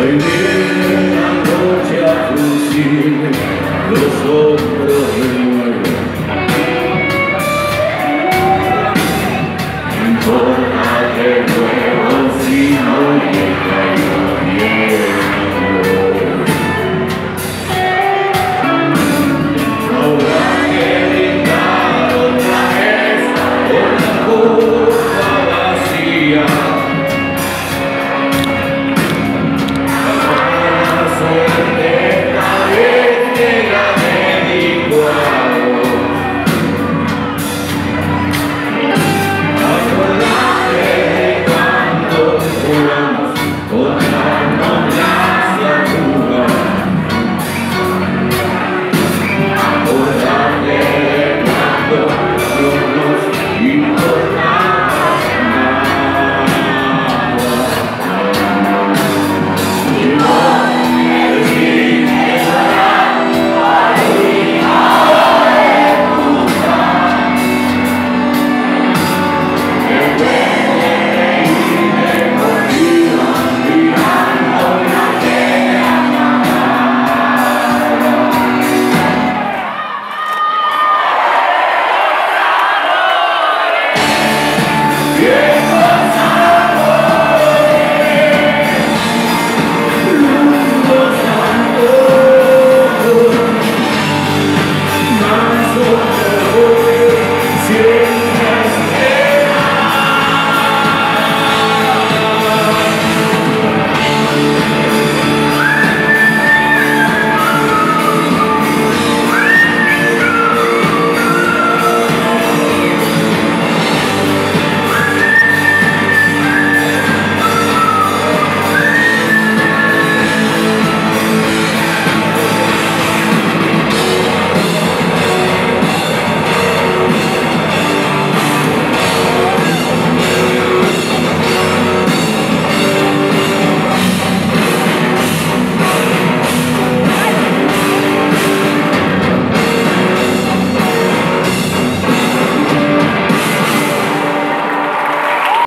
Oh. Yeah!